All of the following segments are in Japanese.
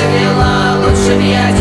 завела Лучше б я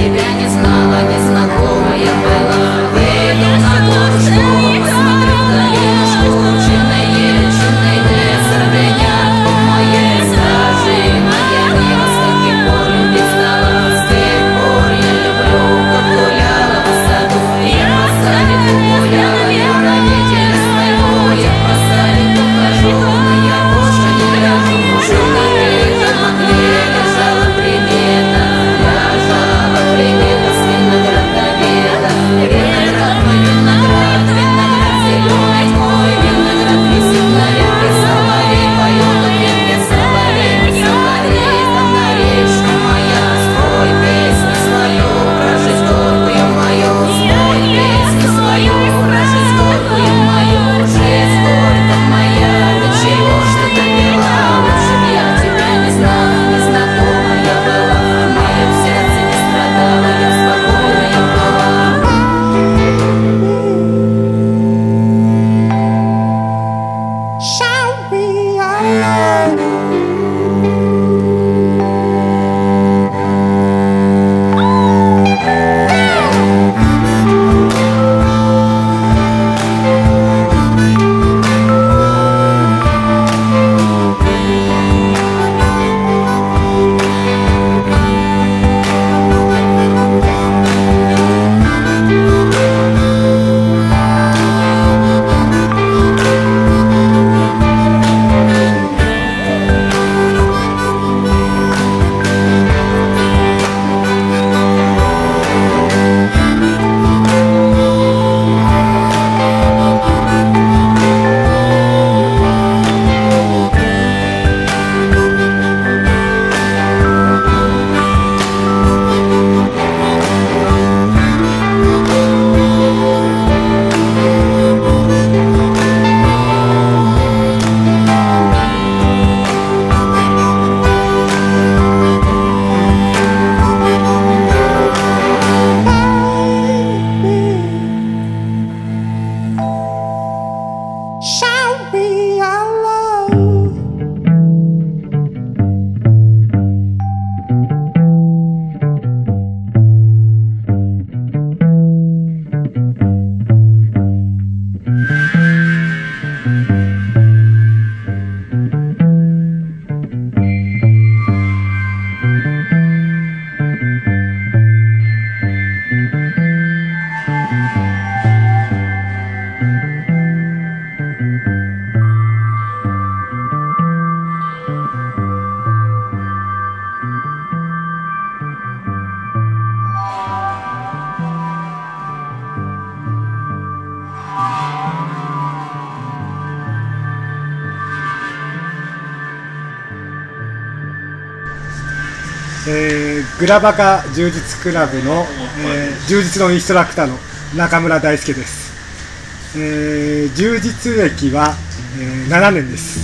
裏バカ柔術クラブの、えー、柔術のインストラクターの中村大輔です、えー、柔術歴は、えー、7年です、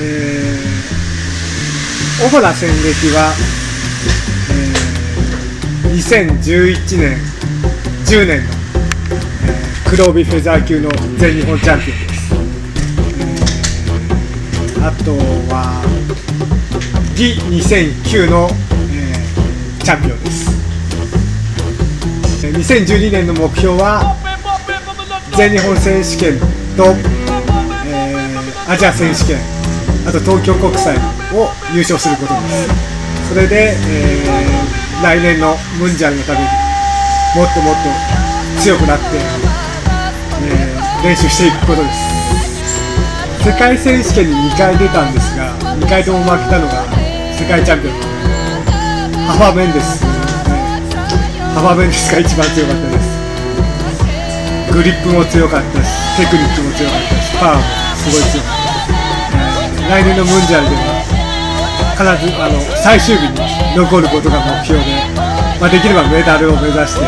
えー、主な戦歴は、えー、2011年10年の、えー、黒帯フェザー級の全日本チャンピオンです、えー、あとは義2009のチャンピオンです。2012年の目標は全日本選手権と、えー、アジア選手権あと東京国際を優勝することです。それで、えー、来年のムンジャンのためにもっともっと強くなって、えー、練習していくことです。世界選手権に2回出たんですが2回とも負けたのが世界チャンピオン。ハファメンデス、ハファメンデスが一番強かったです。グリップも強かったしテクニックも強かったしパワーもすごい強かった。です、えー来年のムンジャルでは必ずあの最終日に残ることが目標で、まあ、できればメダルを目指して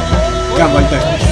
頑張りたいです。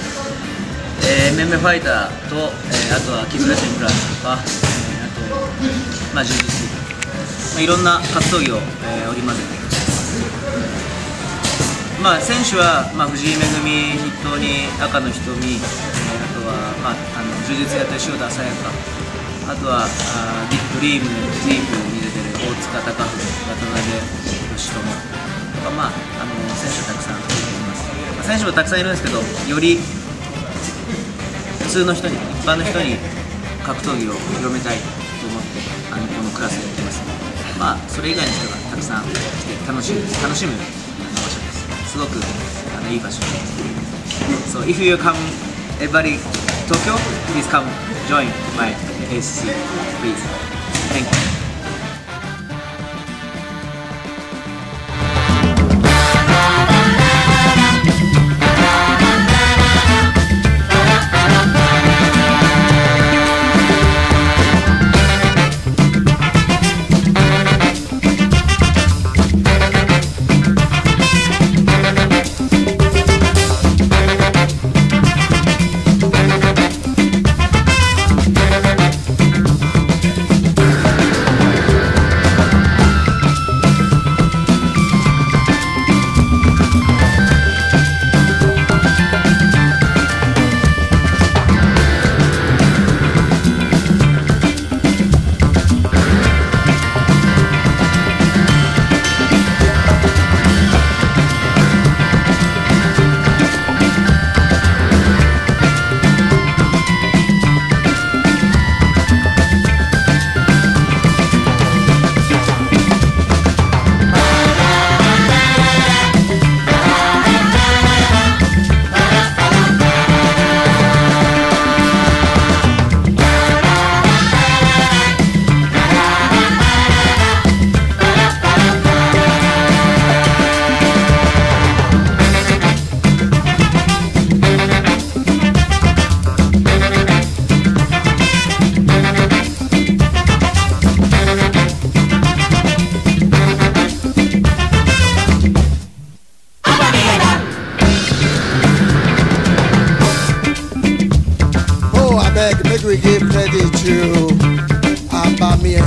えー、メンメファイターと、えーあとはキックレッシングクラスとか、えーあと、まあ、柔術、まあ、いろんな格闘技を、えー織り交ぜてます。まあ、選手は、まあ、藤井恵筆頭に赤の瞳、えーあとは、まあ、あの柔術やって塩田沙也加あとはあーディドリーム、ディープに出てる大塚貴文、渡辺義友とか、まあ、あの選手たくさんいます、まあ、選手もたくさんいるんですけど、より通の人に、一般の人に格闘技を広めたいと思って、あのこのクラスでやってます、まあ、それ以外の人がたくさん来て楽しむ楽しむ場所です。すごくあのいい場所です。So if you come, everybody, Tokyo, please come join my ASC please. Thank you.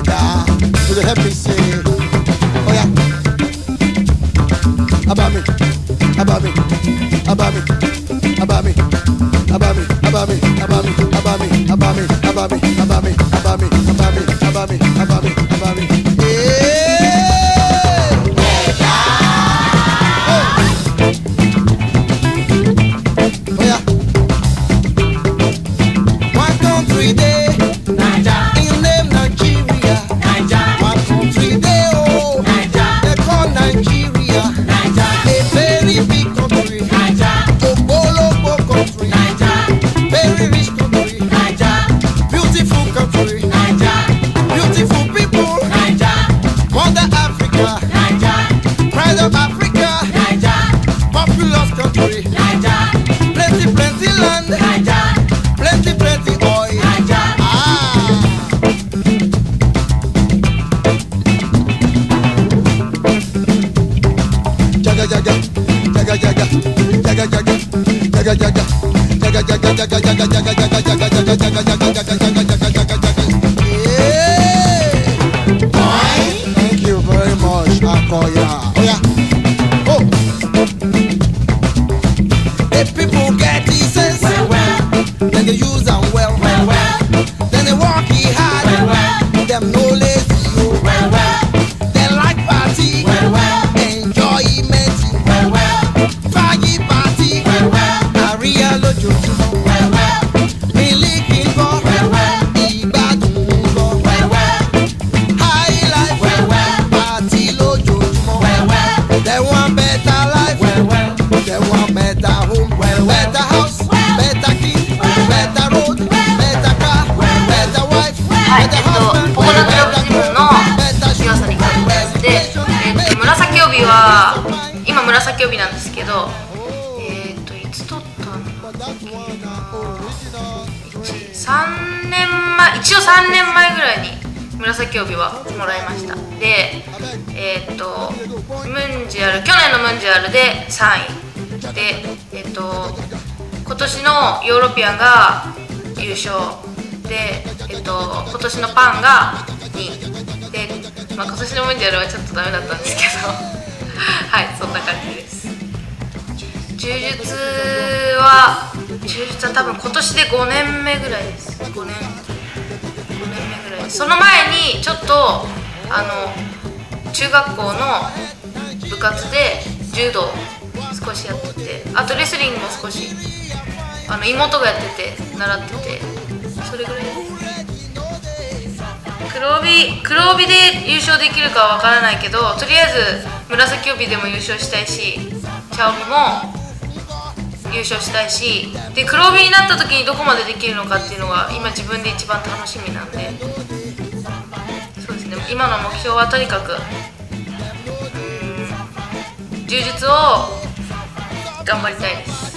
You me say? Oh yeah. About me, about me, about me, about me, about me, about me, about me, about me, about me, about me, about me, about me. Jaga jaga, jaga jaga, jaga jaga, jaga jaga, jaga 3年前ぐらいに紫帯はもらいました。でえっとムンジュアル去年のムンジュアルで3位。でえっと今年のヨーロピアンが優勝。で、えっと、今年のパンが2位。で、まあ、今年のムンジュアルはちょっとダメだったんですけど。はいそんな感じです。柔術は柔術は多分今年で5年目ぐらいです。5年。その前にちょっとあの中学校の部活で柔道少しやっててあとレスリングも少しあの妹がやってて習っててそれぐらい。黒帯黒帯で優勝できるかは分からないけどとりあえず紫帯でも優勝したいし茶帯も優勝したいしで黒帯になった時にどこまでできるのかっていうのが今自分で一番楽しみなんで。そうですね。今の目標はとにかくうん柔術を頑張りたいです。